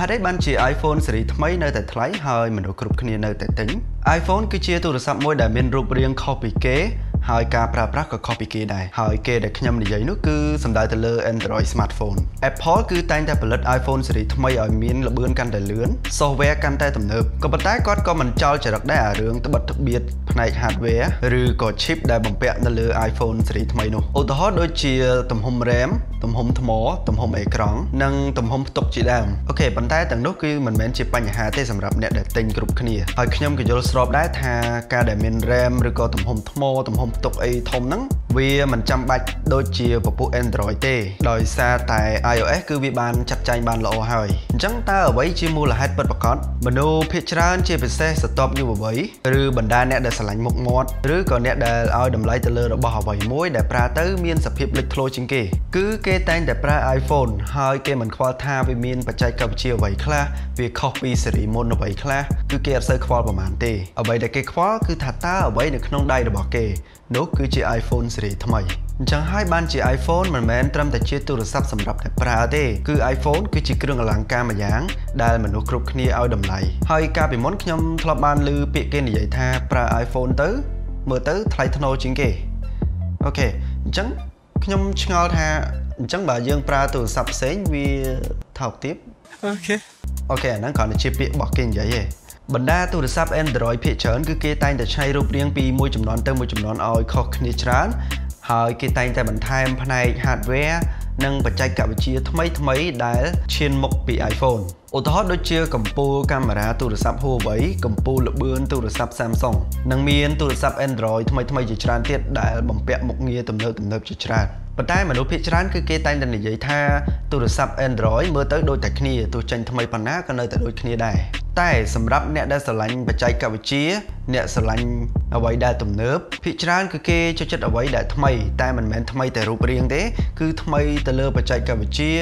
ហេតុអីបានជា iPhone ស៊េរីថ្មីនៅតែថ្លៃហើយមនុស្សគ្រប់គ្នានៅតែទិញ iPhone គឺជាទូរស័ព្ទមួយដែលមានរូបរាងខុសពីគេ ហើយការប្រើប្រាស់ក៏ខុសពីគេដែរហើយគេដែលខ្ញុំនិយាយនោះគឺសំដៅទៅលើ Android smartphone Apple គឺតែងតែផលិត iPhone ស៊េរីថ្មីឲ្យមានល្បឿនកាន់តែលឿន software កាន់តែទំនើបក៏ប៉ុន្តែគាត់ក៏មិនចោលចរិតដែរអារឿងត្បិតត្បៀតផ្នែក hardware ឬក៏ chip ដែលបំពាក់នៅលើ iPhone ស៊េរីថ្មីនោះឧទាហរណ៍ដូចជាទំហំ RAM ទំហំថ្ម ទំហំអេក្រង់និងទំហំផ្ទុកជាដើមអូខេប៉ុន្តែទាំងនោះគឺមិនមែនជាបញ្ហាទេសម្រាប់អ្នកដែលទិញគ្រប់គ្នាហើយខ្ញុំក៏យល់ស្របដែរថាការដែលមាន RAM ឬក៏ទំហំថ្មទំហំផ្ទុកអីធំហ្នឹងវាមិនចាំបាច់ដូចជាពពុះ Android ទេ ដោយសារតែ iOS គឺវាបានចាត់ចែងបានល្អហើយអញ្ចឹងតើអ្វីជាមូលហេតុពិតប្រាកដមនុស្សភាគច្រើនជាពិសេសស្ទាប់យុវវ័យឬបណ្ដាអ្នកដែលស្រឡាញ់មុខមាត់ឬក៏អ្នកដែលឲ្យតម្លៃទៅលើរបស់អ្វីមួយដែលប្រើទៅមានសភាពលេចធ្លោជាងគេ គឺគេតែងតែប្រើ iPhone ហើយគេមិនខ្វល់ថាវាមានបច្ចេកវិទ្យាអ្វីខ្លះវាខុសពីស៊េរីមុនអ្វីខ្លះគឺគេអត់សូវខ្វល់ប្រហែលទេអ្វីដែលគេខ្វល់គឺថាតើអ្វីនៅក្នុងដៃរបស់គេនោះគឺជា iPhone ស៊េរីថ្មីអញ្ចឹងហើយបានជា iPhone មិនមែនត្រឹមតែជាទូរស័ព្ទសម្រាប់តែប្រើទេគឺ iPhone គឺជាគ្រឿងអលង្ការមួយយ៉ាងដែលមនុស្សគ្រប់គ្នាឲ្យតម្លៃហើយកាលពីមុនខ្ញុំធ្លាប់បានឮពាក្យគេនិយាយថាប្រើ iPhone ទៅមើលទៅថ្លៃថ្នូរជាងគេ OK អញ្ចឹងខ្ញុំឆ្ងល់ថាអញ្ចឹងបើយើងប្រើទូរស័ព្ទផ្សេងវាថោកទាប OK OK អាហ្នឹងគ្រាន់តែជាពាក្យរបស់គេនិយាយទេ បណ្ដាទូរស័ព្ទ Android ភាគច្រើនគឺគេតែងតែច្នៃរូបរាងពីមួយជំនាន់ទៅមួយជំនាន់ឲ្យខុសគ្នាច្រើនហើយគេតែងតែបន្ថែមផ្នែក hardware និងបច្ចេកវិទ្យាថ្មីថ្មីដែលឈានមុខពី iPhone ឧទាហរណ៍ដូចជាកម្ពូលកាមេរ៉ាទូរស័ព្ទ Huawei កម្ពូលល្បឿនទូរស័ព្ទ Samsung និងមានទូរស័ព្ទ Android ថ្មីថ្មីជាច្រើនទៀតដែលបំពាក់មុខងារទំនើបទំនើបជាច្រើនប៉ុន្តែមនុស្សភាគច្រើនគឺគេតែងតែនិយាយថាទូរស័ព្ទ Android មើលទៅដូចតែគ្នាទោះចេញថ្មីប៉ុណ្ណាក៏នៅតែដូចគ្នាដែរ តែសម្រាប់អ្នកដែលស្រឡាញ់បច្ចេកវិទ្យាអ្នកស្រឡាញ់អ្វីដែលទំនើបភាគច្រើនគឺគេចូលចិត្តអ្វីដែលថ្មី តែមិនមែនថ្មីតែរូបរាងទេ គឺថ្មីទៅលើបច្ចេកវិទ្យា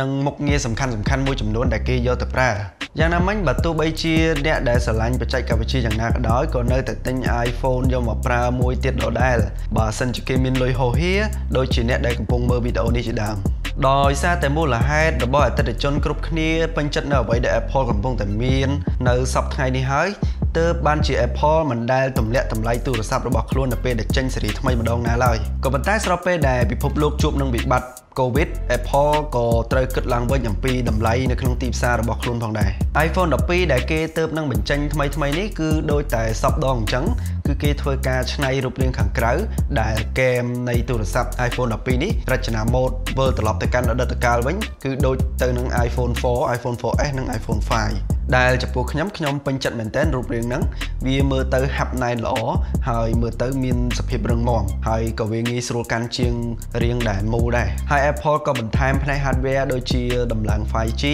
និងមុខងារសំខាន់សំខាន់មួយចំនួនដែលគេយកទៅប្រើយ៉ាងណាមិញបើទោះបីជាអ្នកដែលស្រឡាញ់បច្ចេកវិទ្យាយ៉ាងណាក៏ដោយក៏នៅតែទិញ iPhone យកមកប្រើមួយទៀតដដែលបើសិនជាគេមានលុយហោហៀដូចជាអ្នកដែលកំពុងមើលវីដេអូនេះជាដើម ដោយសារតែមូលហេតុរបស់អតិថិជនគ្រប់គ្នាពេញចិត្តនៅអ្វីដែល Apple កំពុងតែមាននៅសប្តាហ៍ថ្ងៃនេះហើយទើបបានជា Apple មិនដែលទម្លាក់តម្លៃទូរស័ព្ទរបស់ខ្លួននៅពេលដែលចេញស៊េរីថ្មីម្ដងណាឡើយក៏ប៉ុន្តែស្របពេលដែលពិភពលោកជួបនឹងវិបត្តិ COVID Apple ក៏ត្រូវគិតឡើងវិញអំពីតម្លៃនៅក្នុងទីផ្សាររបស់ខ្លួនផងដែរ iPhone 12ដែលគេទើបនឹងបញ្ចេញថ្មីថ្មីនេះគឺដូចតែសពដងអញ្ចឹង គឺគេធ្វើការច្នៃរូបរាងខាងក្រៅដែលកេមនៃទូរស័ព្ទ iPhone 12នេះរចនាម៉ូដវិលត្រឡប់ទៅកាន់អតីតកាលវិញគឺដូចទៅនឹង iPhone 4 iPhone 4S និង iPhone 5ដែលចំពោះខ្ញុំខ្ញុំពេញចិត្តមែនទែនរូបរាងហ្នឹងវាមើលទៅហាប់ណែនល្អហើយមើលទៅមានសភាពរឹងមាំហើយក៏វាងាយស្រួលកាន់ជាងរាងដែលមូលដែរហើយ Apple ក៏បន្ថែមផ្នែក hardware ដូចជាដំឡើង 5G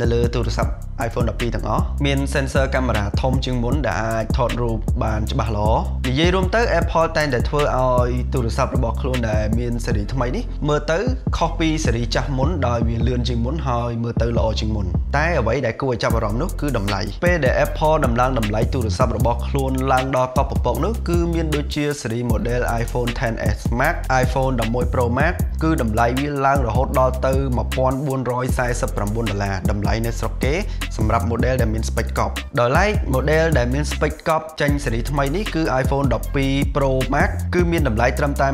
នៅលើទូរស័ព្ទ iPhone 12ទាំងអស់មាន sensor កាមេរ៉ាធំជាងមុនដែលអាចថតរូបបានច្បាស់ល្អ និយាយរួមទៅ Apple តែងតែធ្វើឲ្យទូរស័ព្ទរបស់ខ្លួនដែលមានស៊េរីថ្មីនេះមើលទៅខុសពីស៊េរីចាស់មុនដោយវាលឿនជាងមុនហើយមើលទៅល្អជាងមុនតែអ្វីដែលគួរឲ្យចាប់អារម្មណ៍នោះគឺតម្លៃពេលដែល Apple ដំឡើងតម្លៃទូរស័ព្ទរបស់ខ្លួនឡើងដល់តបពពកនោះគឺមានដូចជាស៊េរី model iPhone XS Max iPhone 11 Pro Max គឺតម្លៃវាឡើងរហូតដល់ទៅ1449ដុល្លារតម្លៃនៅស្រុកគេសម្រាប់ model ដែលមាន spec កប់ដល់ឡែក model ដែលមាន spec កប់ចេញស៊េរីថ្មីនេះគឺ iPhone 12 Pro Max គឺមានតម្លៃត្រឹមតែ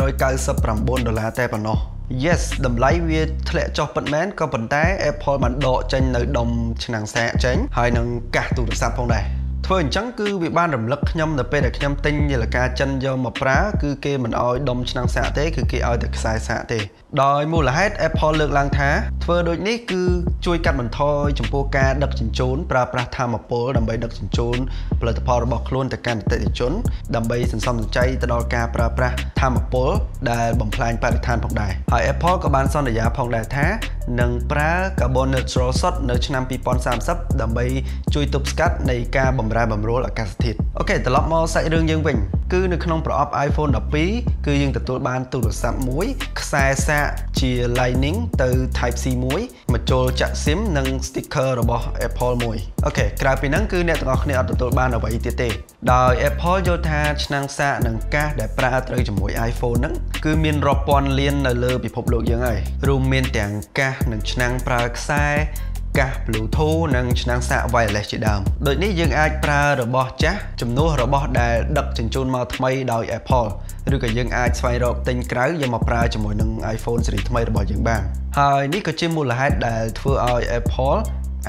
1399ដុល្លារតែប៉ុណ្ណោះ Yes តម្លៃវាធ្លាក់ចុះពិតមែនក៏ប៉ុន្តែ Apple បានដកចេញនៅដុំឆ្នាំងសាកចេញហើយនឹងកាសទូរស័ព្ទផងដែរ ធ្វើអញ្ចឹងគឺវាបានរំលឹកខ្ញុំនៅពេលដែលខ្ញុំទិញយន្តការចិនយកមកប្រើគឺគេមិនអោយដុំឆ្នាំងសាកទេគឺគេឲ្យតែខ្សែសាកទេដោយមូលហេតុ Apple លើកឡើងថាធ្វើដូចនេះគឺជួយកាត់បន្ថយចំពោះការដឹកជញ្ជូនប្រើប្រាស់ធម្មពលដើម្បីដឹកជញ្ជូនផលិតផលរបស់ខ្លួនទៅកាន់អតិថិជន ដើម្បីសន្សំសំចៃទៅដល់ការប្រើប្រាស់ធម្មពលដែលបំផ្លាញបរិស្ថានផងដែរហើយ Apple ក៏បានសន្យាផងដែរថានឹងប្រើ carbon neutral សុទ្ធនៅឆ្នាំ2030ដើម្បីជួយទប់ស្កាត់នៃការបំរែបំរួលអាកាសធាតុអូខេត្រឡប់មកសាច់រឿងយើងវិញគឺនៅក្នុងប្រអប់ iPhone 12គឺយើងទទួលបានទូរស័ព្ទមួយខ្សែសាកជា Lightning ទៅ Type C មួយមកចូលចាក់ SIM និង sticker របស់ Apple មួយអូខេក្រៅពីហ្នឹងគឺអ្នកទាំងអស់គ្នាអត់ទទួលបានអ្វីទៀតទេដោយ Apple យល់ថាឆ្នាំងសាកនិងកាសដែលប្រើត្រូវជាមួយ iPhone ហ្នឹងគឺមានរាប់ពាន់លាននៅលើពិភពលោកយើងហើយរួមមានទាំងកាសនិងឆ្នាំងប្រើខ្សែ កាស Bluetooth និងឆ្នាំងសាក wireless ជាដើមដូចនេះយើងអាចប្រើរបស់ចាស់ជំនួសរបស់ដែលដឹកជញ្ជូនមកថ្មីដោយ Apple ឬក៏យើងអាចស្វែងរកទិញក្រៅយកមកប្រើជាមួយនឹង iPhone ស៊េរីថ្មីរបស់យើងបានហើយនេះក៏ជាមូលហេតុដែលធ្វើឲ្យ Apple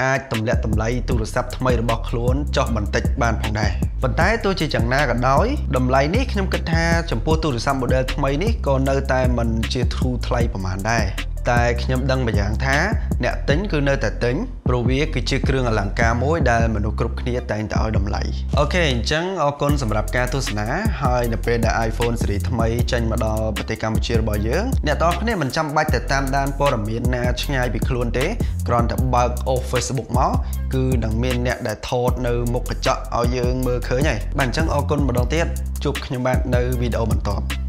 អាចទម្លាក់តម្លៃទូរស័ព្ទថ្មីរបស់ខ្លួនចុះបន្តិចបានផងដែរប៉ុន្តែទោះជាយ៉ាងណាក៏ដោយតម្លៃនេះខ្ញុំគិតថាចំពោះទូរស័ព្ទ model ថ្មីនេះក៏នៅតែមិនជាធូរថ្លៃប្រហែលដែរ តែខ្ញុំដឹងម្យ៉ាងថា អ្នកទិញគឺនៅតែទិញព្រោះវាគឺជាគ្រឿងអលង្ការមួយដែលមនុស្សគ្រប់គ្នាតែងតែឲ្យតម្លៃអូខេអញ្ចឹងអរគុណសម្រាប់ការទស្សនាហើយនៅពេលដែល iPhone ស៊េរីថ្មីចេញមកដល់ប្រទេសកម្ពុជារបស់យើងអ្នកទាំងអស់គ្នាមិនចាំបាច់ទៅតាមដានព័ត៌មានណាឆ្ងាយពីខ្លួនទេគ្រាន់តែបើកអូស Facebook មកគឺនឹងមានអ្នកដែលថតនៅមុខកញ្ចក់ឲ្យយើងមើលឃើញហើយបាទអញ្ចឹងអរគុណម្ដងទៀតជួបខ្ញុំបាទនៅវីដេអូបន្ទាប់